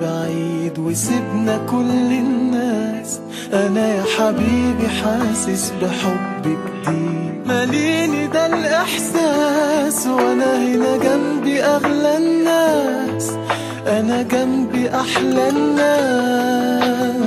بعيد وسبنا كل الناس. أنا يا حبيبي حاسس بحب جديد ماليني ده الإحساس وأنا هنا جنبي أغلى الناس. أنا جنبي أحلى الناس.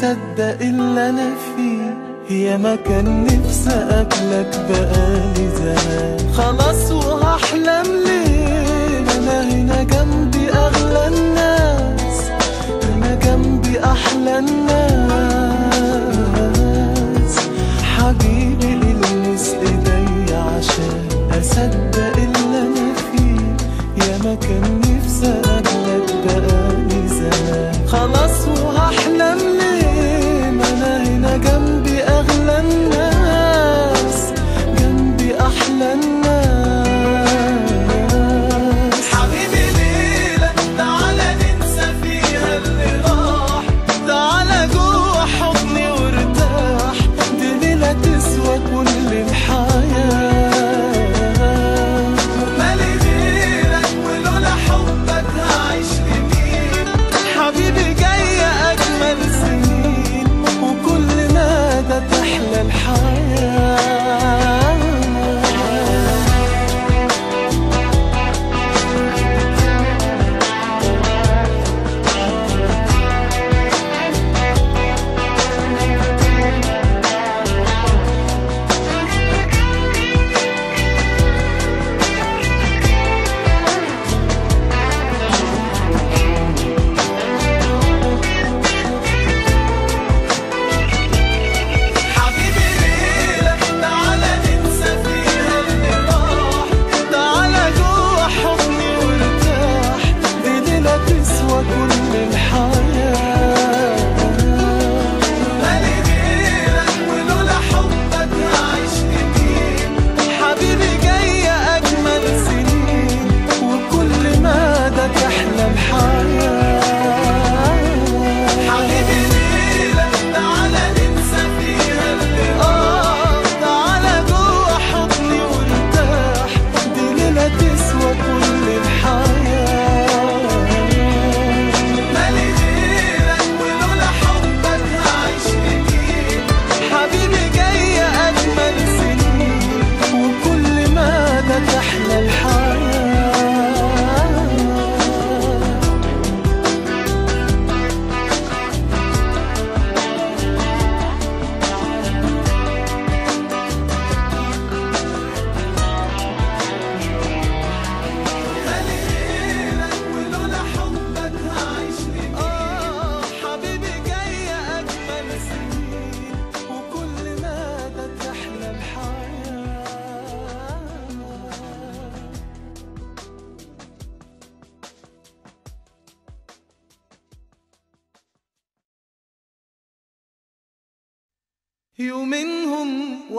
تصدق اللي أنا فيه. يا ما كان نفسي اقابلك بقالي زمان. خلاص وهحلم ليه أنا هنا جنبي أغلى الناس. أنا جنبي أحلى الناس. حبيبي إلمس إيدي عشان أصدق اللي أنا فيه. يا ما كان نفسي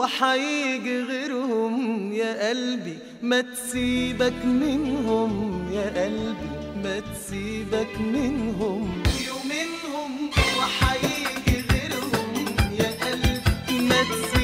وحيجي غيرهم يا قلبي ما تسيبك منهم يا قلبي ما تسيبك منهم. وحيجي غيرهم يا قلبي ما تسيبك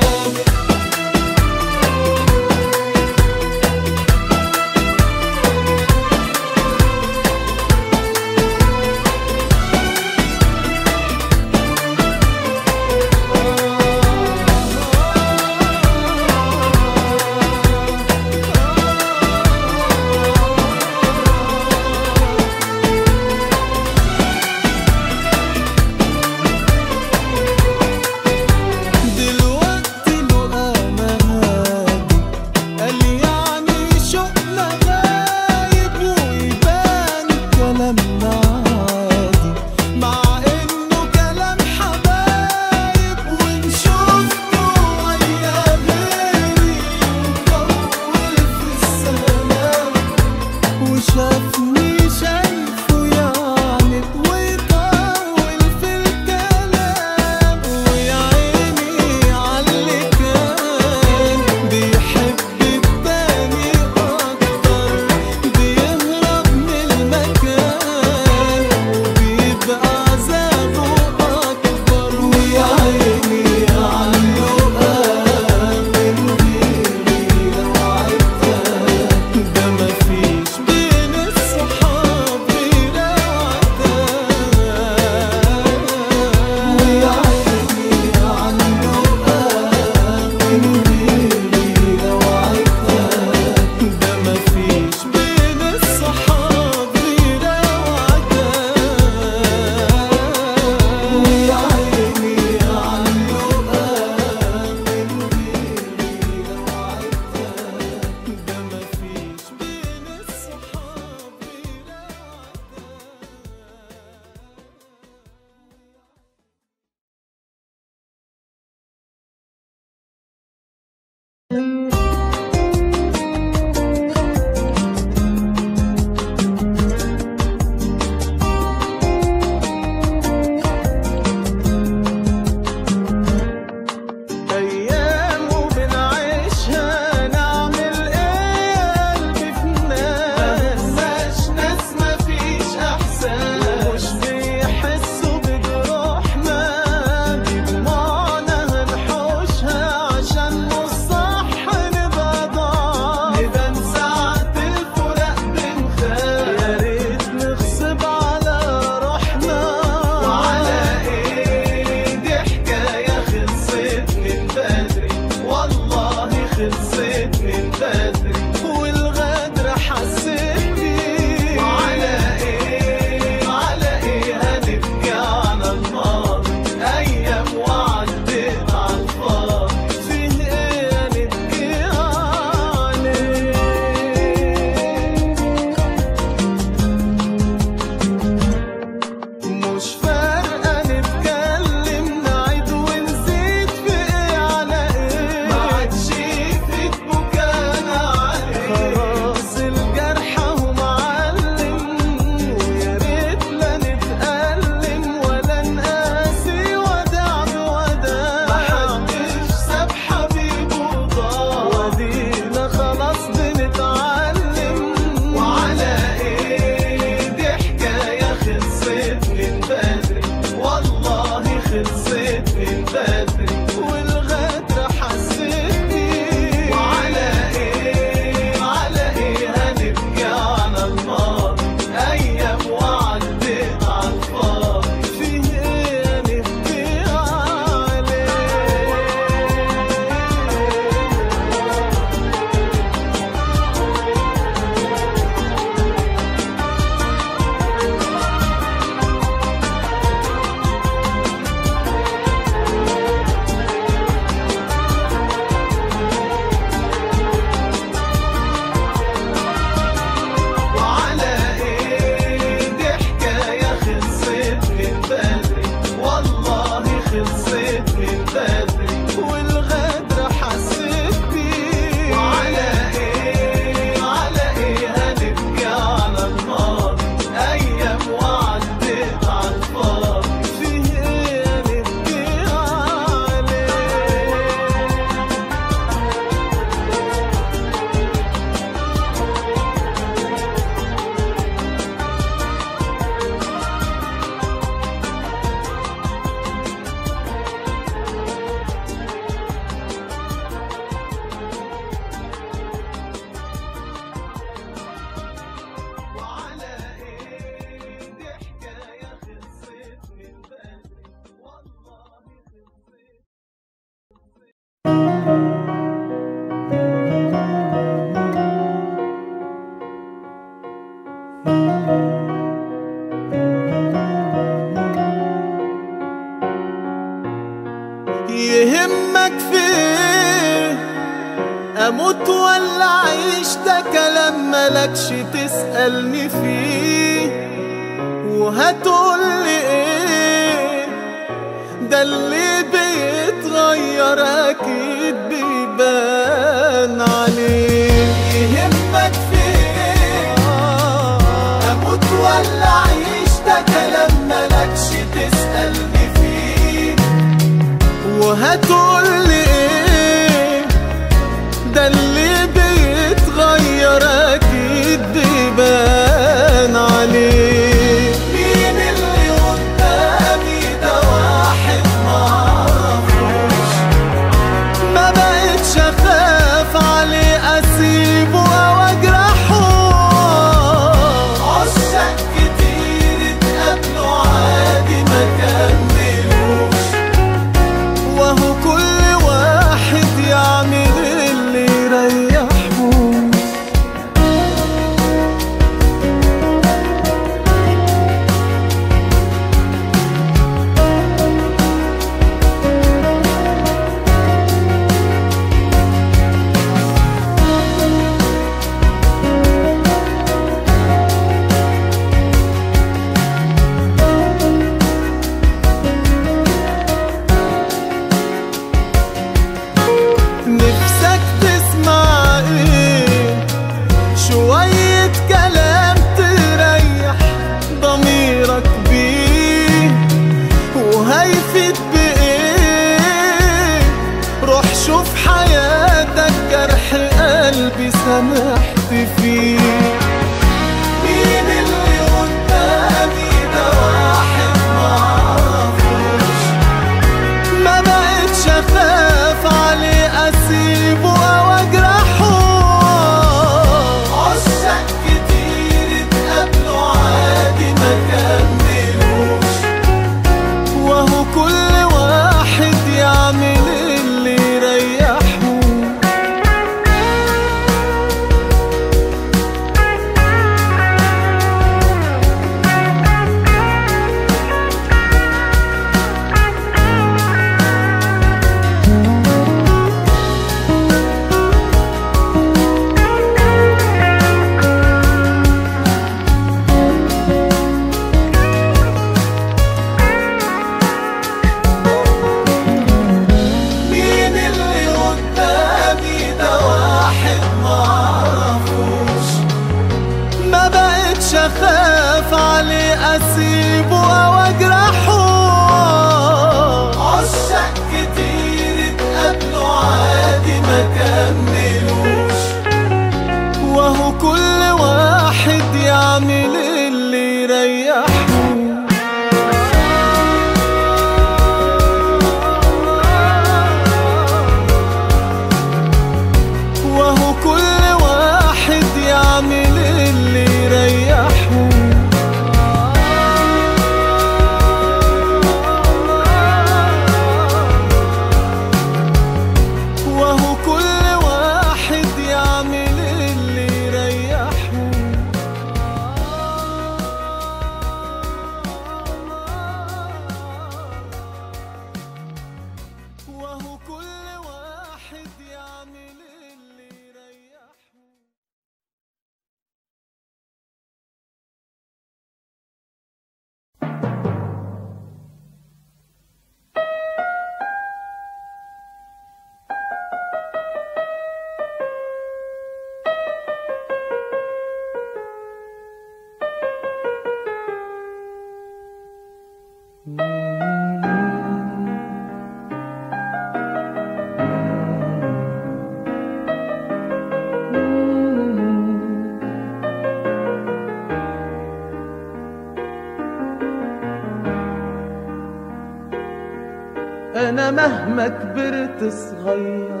أنا مهما كبرت صغير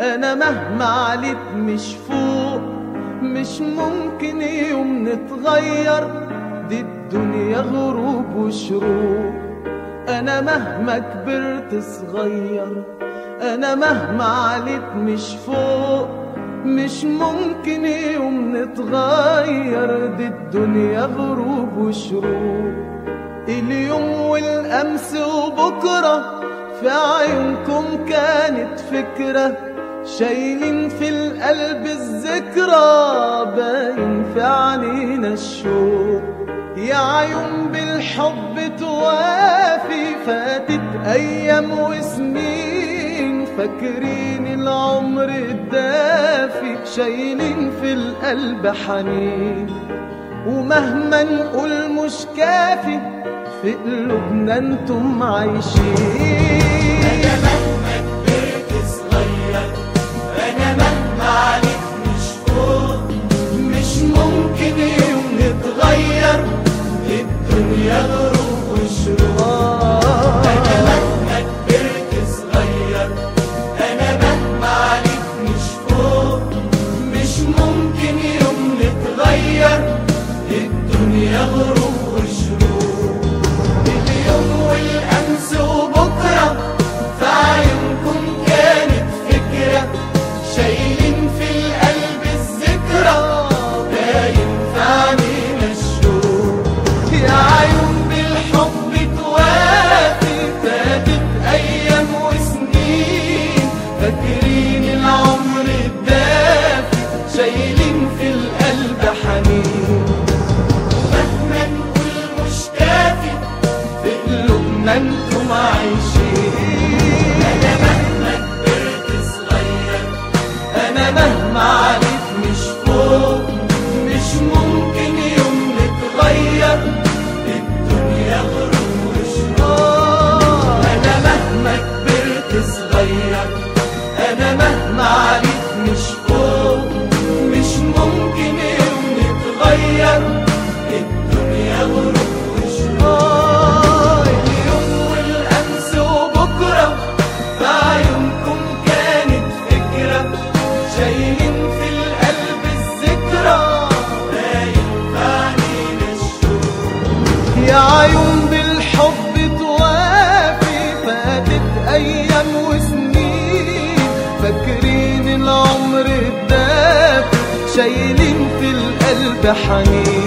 أنا مهما عليت مش فوق مش ممكن يوم نتغير دي الدنيا غروب وشروق. أنا مهما كبرت صغير أنا مهما عليت مش فوق مش ممكن يوم نتغير دي الدنيا غروب وشروق. اليوم والأمس وبكرة في عيونكم كانت فكرة شايلين في القلب الذكرى باين في علينا الشوق. يا عيون بالحب توافي فاتت أيام وسنين فاكرين العمر الدافي. شايلين في القلب حنين ومهما نقول مش كافي في قلوبنا أنتم عايشين. ممكن يوم نتغير الدنيا غروب حنين.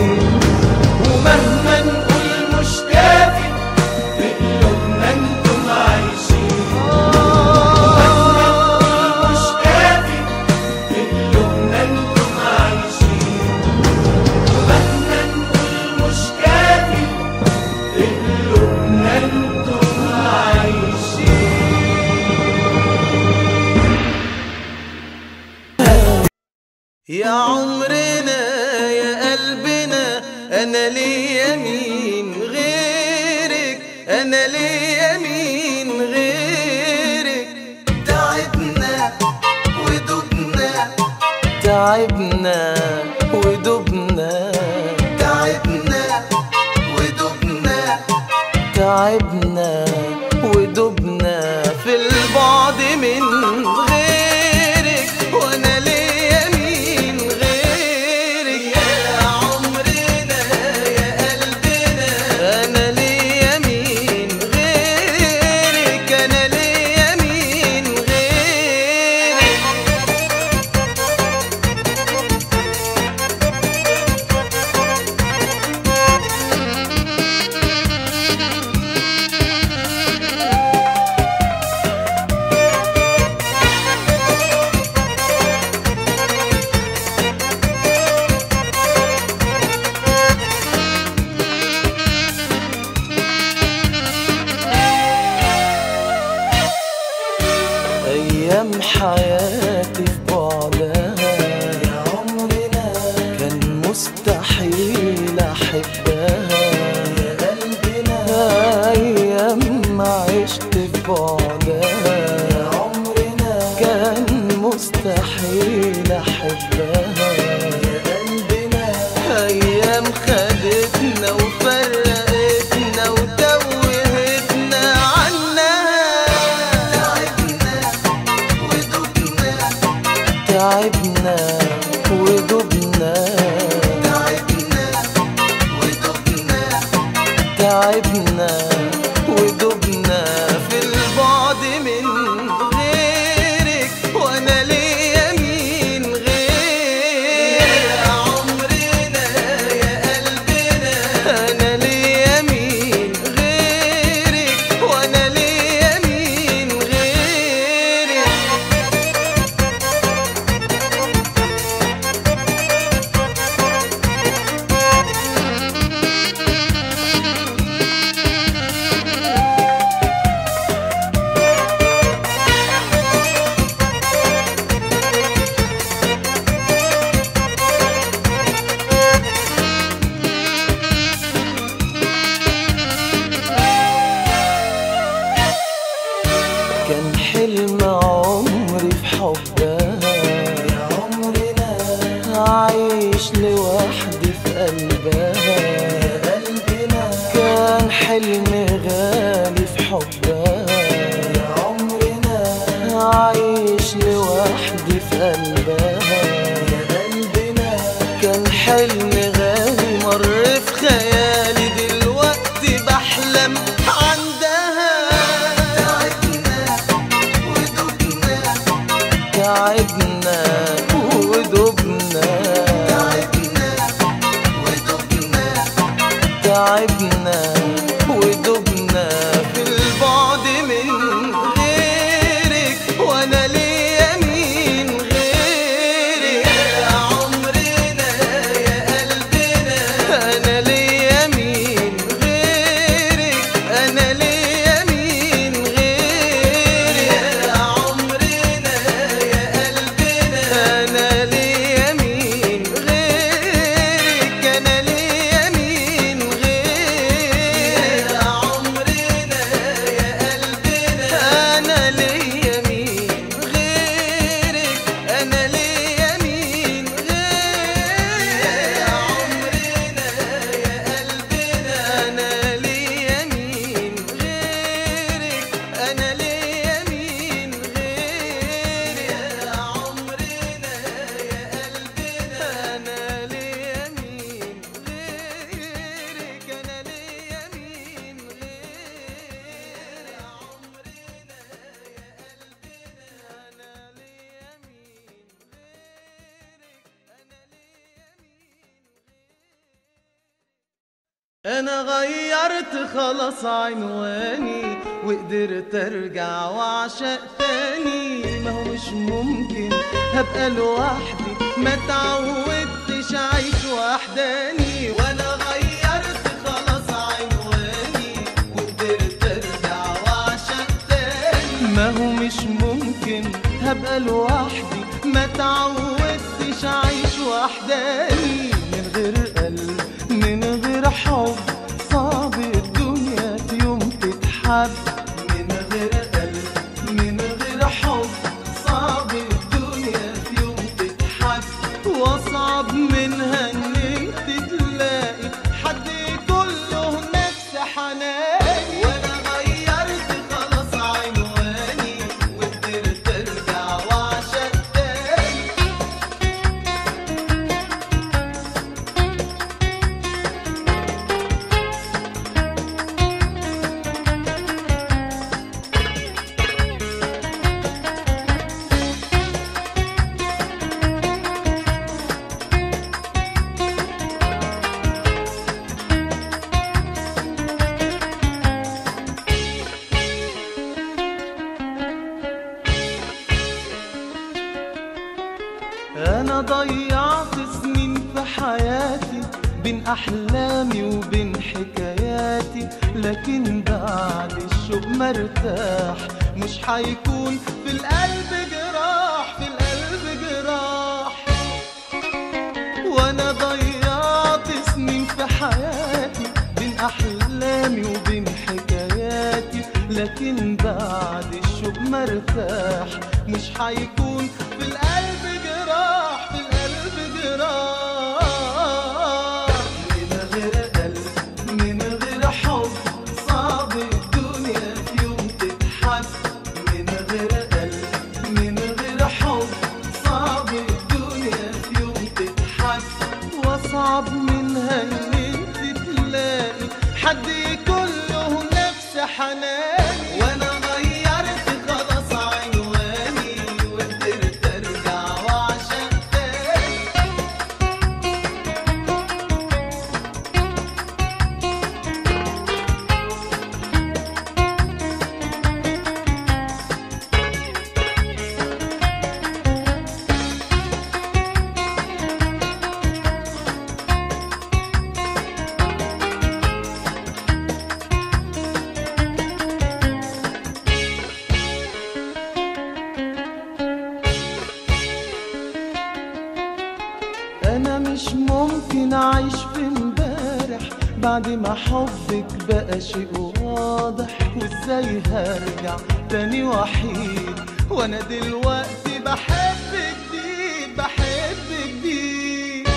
مش ممكن اعيش في امبارح. بعد ما حبك بقى شيء واضح وازاي هرجع تاني وحيد؟ وأنا دلوقتي بحب جديد بحب جديد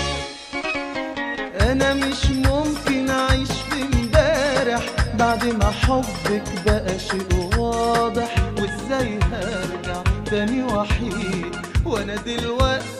أنا مش ممكن اعيش في امبارح. بعد ما حبك بقى شيء واضح وإزاي هرجع تاني وحيد؟ وأنا دلوقتي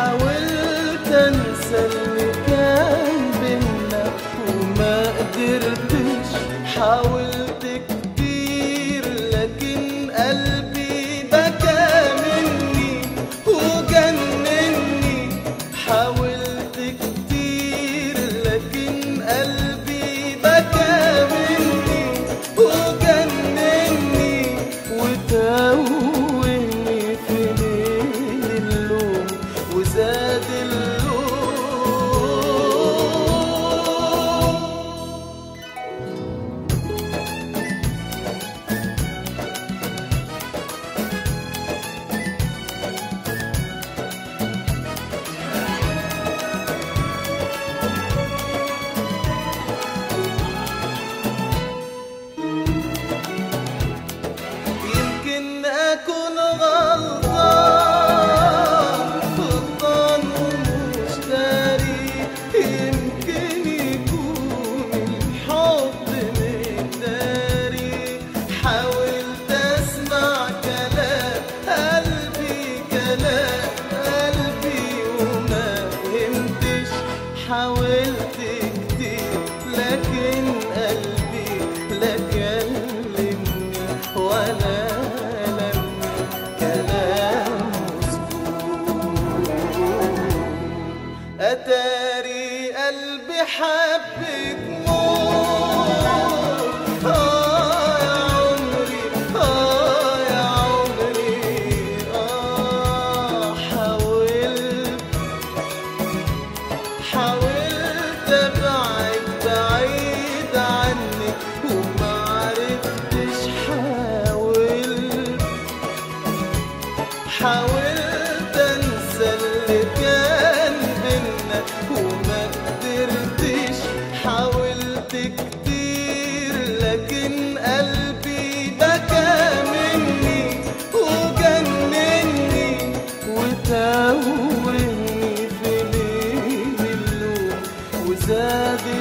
حاولت أنسى اللي كان بينا وما قدرتش حاولت The.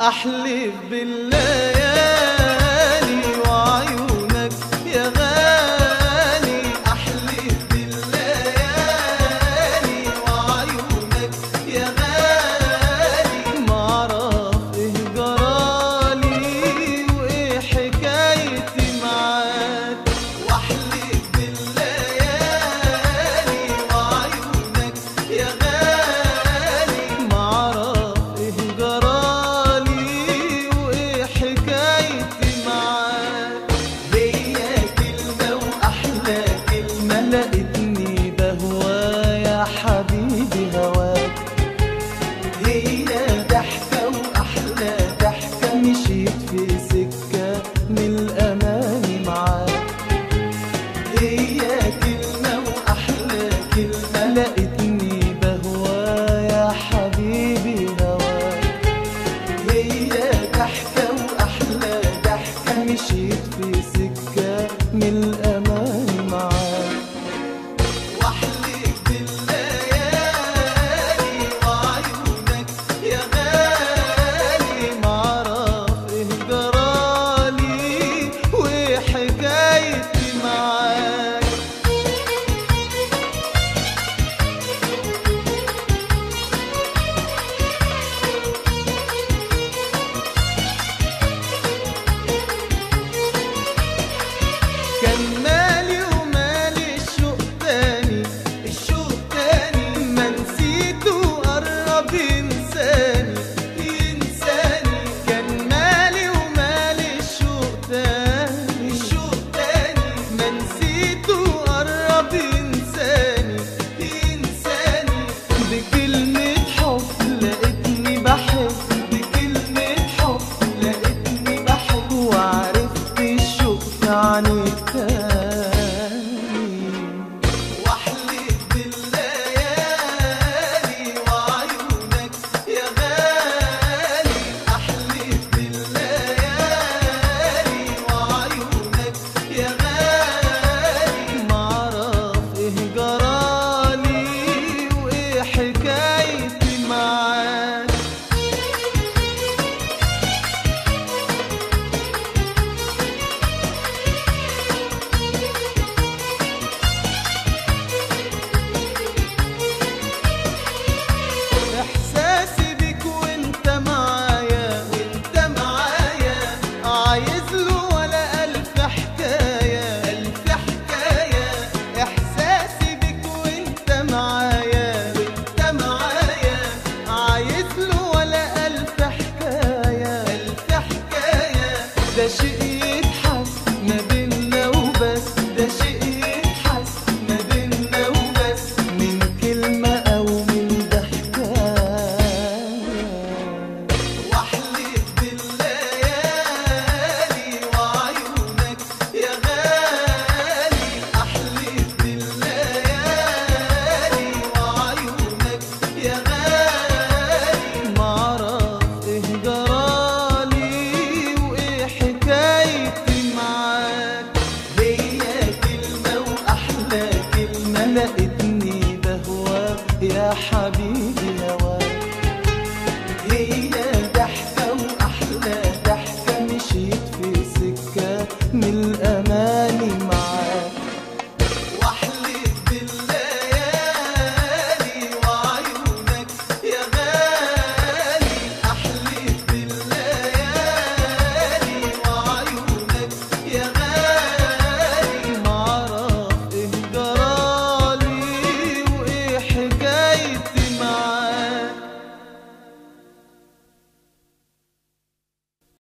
أحلف بالليالي